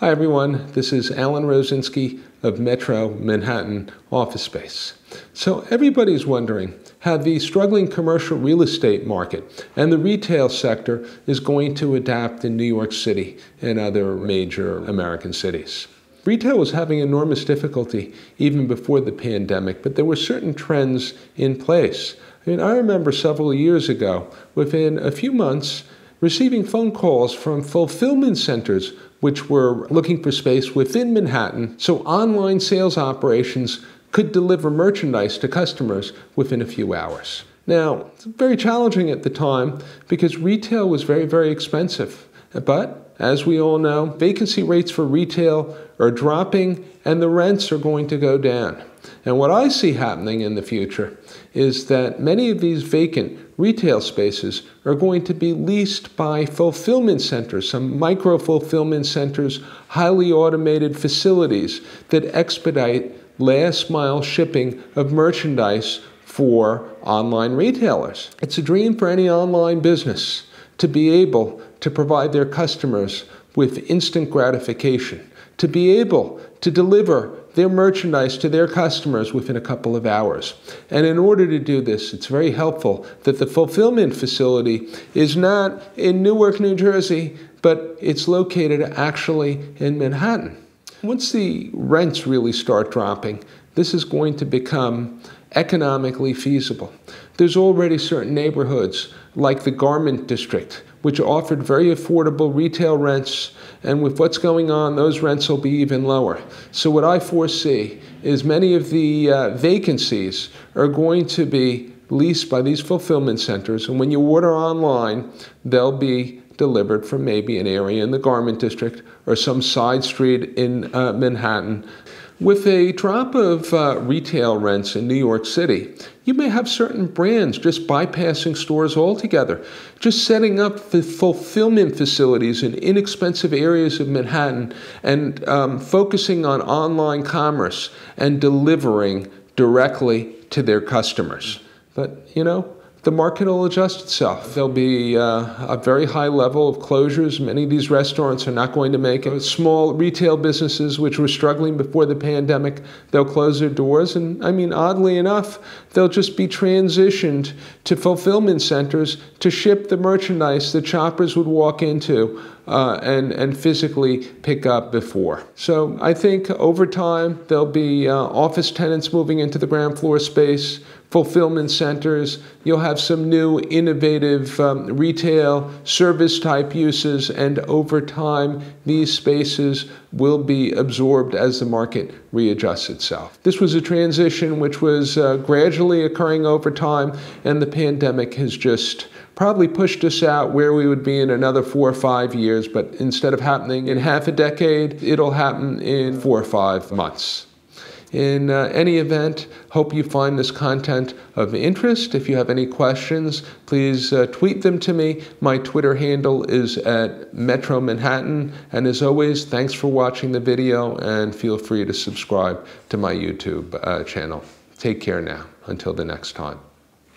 Hi everyone, this is Alan Rosinsky of Metro Manhattan Office Space. So everybody's wondering how the struggling commercial real estate market and the retail sector is going to adapt in New York City and other major American cities. Retail was having enormous difficulty even before the pandemic, but there were certain trends in place. I mean, I remember several years ago, within a few months, receiving phone calls from fulfillment centers which were looking for space within Manhattan so online sales operations could deliver merchandise to customers within a few hours. Now, it's very challenging at the time because retail was very, very expensive. But as we all know, vacancy rates for retail are dropping and the rents are going to go down. And what I see happening in the future is that many of these vacant retail spaces are going to be leased by fulfillment centers, some micro fulfillment centers, highly automated facilities that expedite last mile shipping of merchandise for online retailers. It's a dream for any online business to be able to provide their customers with instant gratification, to be able to deliver their merchandise to their customers within a couple of hours. And in order to do this, it's very helpful that the fulfillment facility is not in Newark, New Jersey, but it's located actually in Manhattan. Once the rents really start dropping, this is going to become economically feasible. There's already certain neighborhoods, like the Garment District, which offered very affordable retail rents, and with what's going on, those rents will be even lower. So, what I foresee is many of the uh, vacancies are going to be leased by these fulfillment centers, and when you order online, they'll be delivered from maybe an area in the Garment District or some side street in uh, Manhattan with a drop of uh, retail rents in New York City, you may have certain brands just bypassing stores altogether, just setting up the fulfillment facilities in inexpensive areas of Manhattan and um, focusing on online commerce and delivering directly to their customers. But, you know, the market will adjust itself. There'll be uh, a very high level of closures. Many of these restaurants are not going to make it. Small retail businesses, which were struggling before the pandemic, they'll close their doors. And I mean, oddly enough, they'll just be transitioned to fulfillment centers to ship the merchandise that shoppers would walk into uh, and, and physically pick up before. So I think over time, there'll be uh, office tenants moving into the ground floor space fulfillment centers. You'll have some new innovative um, retail service type uses, and over time, these spaces will be absorbed as the market readjusts itself. This was a transition which was uh, gradually occurring over time, and the pandemic has just probably pushed us out where we would be in another four or five years, but instead of happening in half a decade, it'll happen in four or five months. In uh, any event, hope you find this content of interest. If you have any questions, please uh, tweet them to me. My Twitter handle is at Metro Manhattan. And as always, thanks for watching the video and feel free to subscribe to my YouTube uh, channel. Take care now. Until the next time.